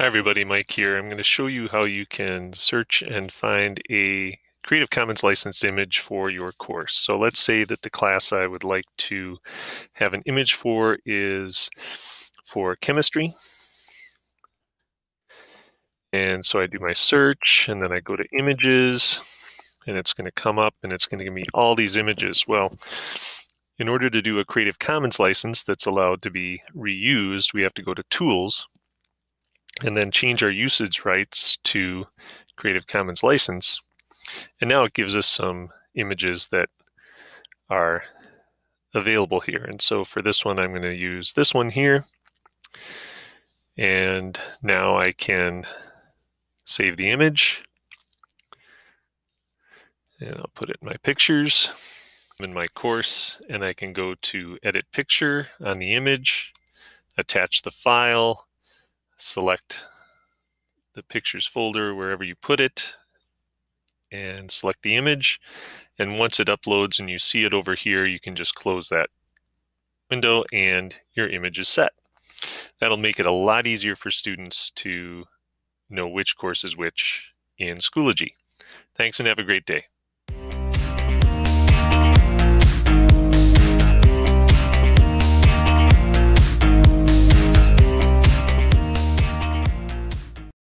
Hi everybody, Mike here. I'm going to show you how you can search and find a Creative Commons licensed image for your course. So let's say that the class I would like to have an image for is for chemistry. And so I do my search and then I go to images and it's going to come up and it's going to give me all these images. Well, in order to do a Creative Commons license that's allowed to be reused, we have to go to Tools and then change our usage rights to Creative Commons license. And now it gives us some images that are available here. And so for this one, I'm going to use this one here. And now I can save the image. And I'll put it in my pictures in my course. And I can go to edit picture on the image, attach the file, select the pictures folder wherever you put it and select the image. And once it uploads and you see it over here, you can just close that window and your image is set. That'll make it a lot easier for students to know which course is which in Schoology. Thanks and have a great day.